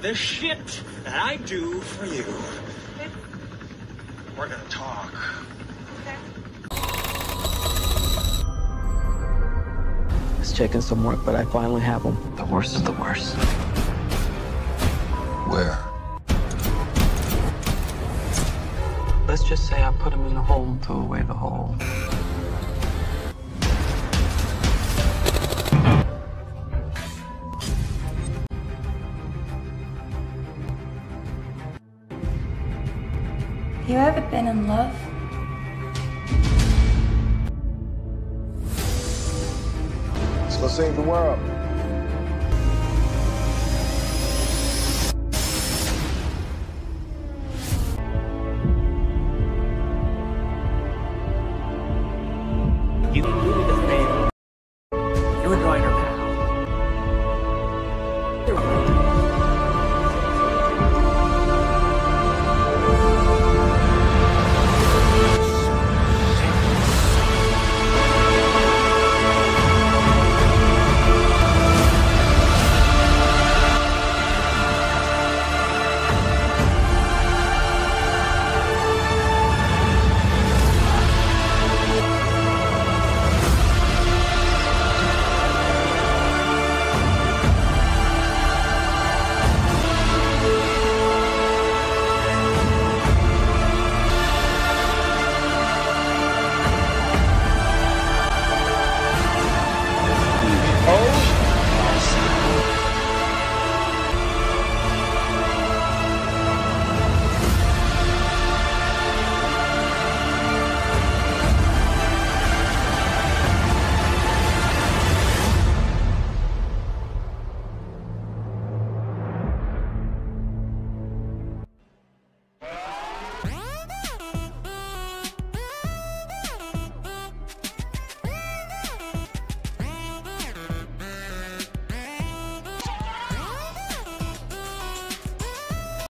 the shit that I do for you. We're gonna talk. It's taking some work, but I finally have them. The worst is the worst. Where? Let's just say I put him in a hole, and threw away the hole. You ever been in love? Let's go save the world.